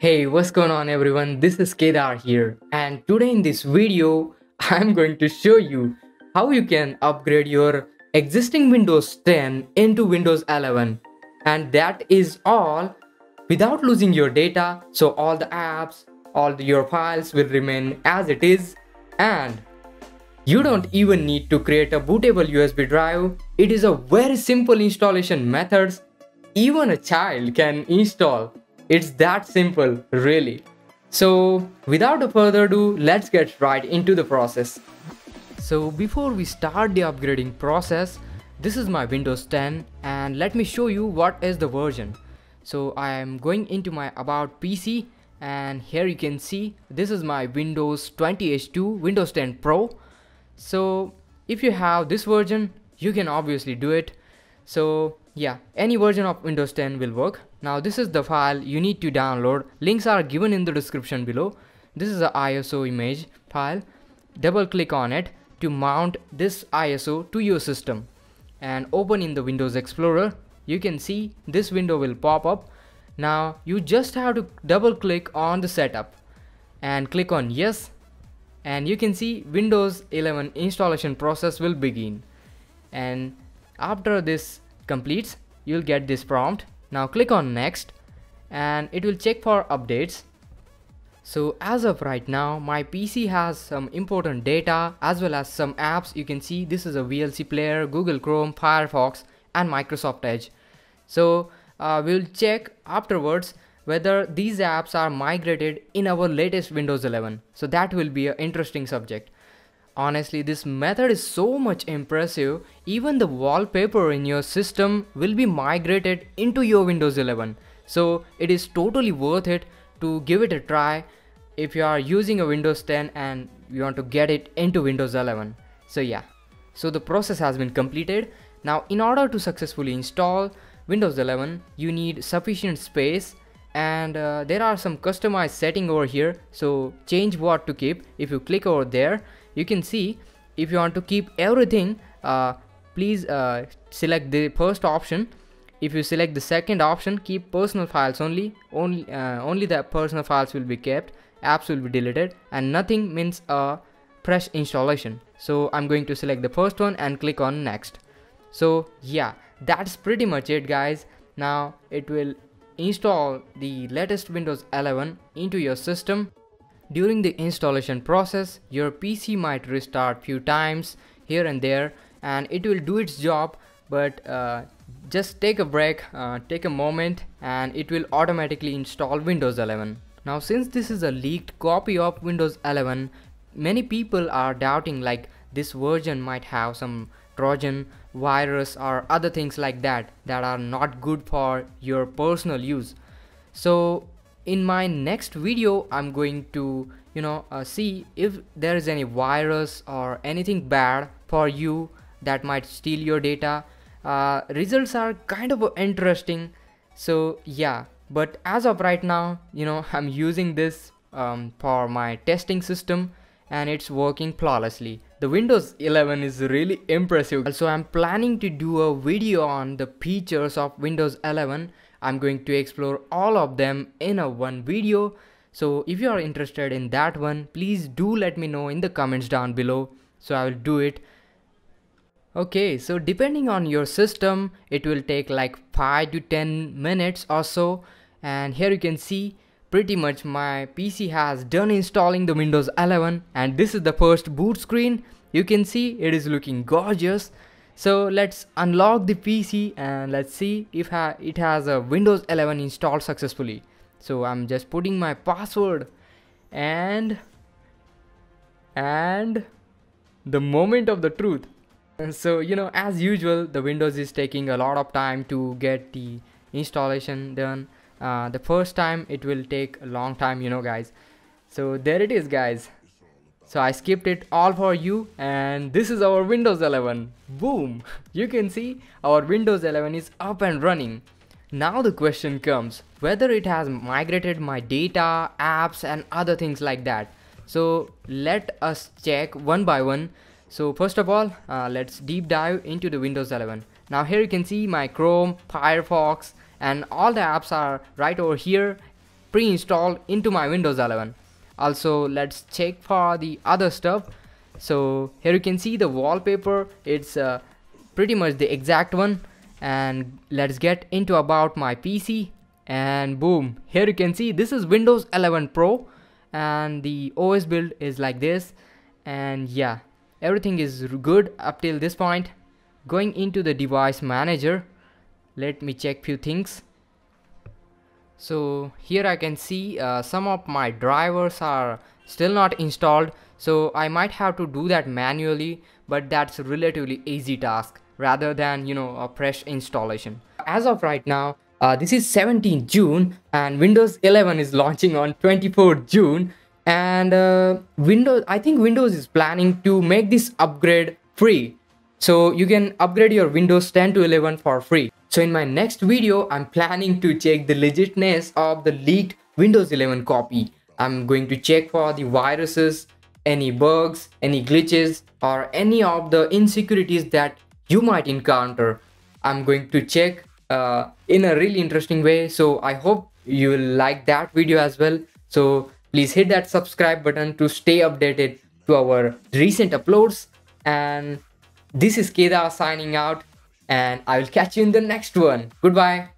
Hey, what's going on everyone? This is Kedar here and today in this video I'm going to show you how you can upgrade your existing Windows 10 into Windows 11 and that is all without losing your data so all the apps, all the, your files will remain as it is and you don't even need to create a bootable USB drive. It is a very simple installation methods even a child can install. It's that simple, really. So without further ado, let's get right into the process. So before we start the upgrading process, this is my Windows 10 and let me show you what is the version. So I am going into my about PC and here you can see this is my Windows 20H2 Windows 10 Pro. So if you have this version, you can obviously do it. So yeah any version of windows 10 will work now this is the file you need to download. Links are given in the description below. This is the iso image file. Double click on it to mount this iso to your system and open in the windows explorer. You can see this window will pop up. Now you just have to double click on the setup and click on yes. And you can see windows 11 installation process will begin. And after this completes you'll get this prompt now click on next and it will check for updates. So as of right now my PC has some important data as well as some apps. You can see this is a VLC player Google Chrome Firefox and Microsoft Edge. So uh, we'll check afterwards whether these apps are migrated in our latest Windows 11 so that will be an interesting subject Honestly, this method is so much impressive, even the wallpaper in your system will be migrated into your Windows 11. So it is totally worth it to give it a try if you are using a Windows 10 and you want to get it into Windows 11. So yeah, so the process has been completed. Now in order to successfully install Windows 11, you need sufficient space and uh, there are some customized setting over here so change what to keep if you click over there you can see if you want to keep everything uh, please uh, select the first option. If you select the second option keep personal files only only uh, only the personal files will be kept apps will be deleted and nothing means a fresh installation. So i'm going to select the first one and click on next. So yeah that's pretty much it guys. Now it will install the latest windows 11 into your system during the installation process, your PC might restart few times here and there and it will do its job but uh, just take a break, uh, take a moment and it will automatically install Windows 11. Now since this is a leaked copy of Windows 11, many people are doubting like this version might have some Trojan, virus or other things like that that are not good for your personal use. So in my next video i'm going to you know uh, see if there is any virus or anything bad for you that might steal your data. Uh, results are kind of interesting. So yeah. But as of right now you know i'm using this um, for my testing system and it's working flawlessly. The windows 11 is really impressive. Also i'm planning to do a video on the features of windows 11 I'm going to explore all of them in a one video. So if you are interested in that one, please do let me know in the comments down below. So I will do it. Okay, so depending on your system, it will take like 5 to 10 minutes or so. And here you can see pretty much my PC has done installing the Windows 11 and this is the first boot screen. You can see it is looking gorgeous so let's unlock the PC and let's see if ha it has a Windows 11 installed successfully. So I'm just putting my password and and the moment of the truth. So you know as usual the Windows is taking a lot of time to get the installation done. Uh, the first time it will take a long time you know guys. So there it is guys so I skipped it all for you and this is our Windows 11. Boom! You can see our Windows 11 is up and running. Now the question comes whether it has migrated my data, apps and other things like that. So let us check one by one. So first of all, uh, let's deep dive into the Windows 11. Now here you can see my Chrome, Firefox and all the apps are right over here pre-installed into my Windows 11 also let's check for the other stuff. So here you can see the wallpaper. It's uh, pretty much the exact one. And let's get into about my PC and boom here you can see this is Windows 11 Pro. And the OS build is like this. And yeah everything is good up till this point. Going into the device manager let me check few things so here I can see uh, some of my drivers are still not installed. So I might have to do that manually but that's a relatively easy task rather than you know a fresh installation. As of right now uh, this is 17 June and Windows 11 is launching on 24 June. And uh, Windows I think Windows is planning to make this upgrade free. So you can upgrade your Windows 10 to 11 for free so in my next video, I'm planning to check the legitness of the leaked Windows 11 copy. I'm going to check for the viruses, any bugs, any glitches, or any of the insecurities that you might encounter. I'm going to check uh, in a really interesting way. So I hope you will like that video as well. So please hit that subscribe button to stay updated to our recent uploads. And this is Kedar signing out and I will catch you in the next one. Goodbye.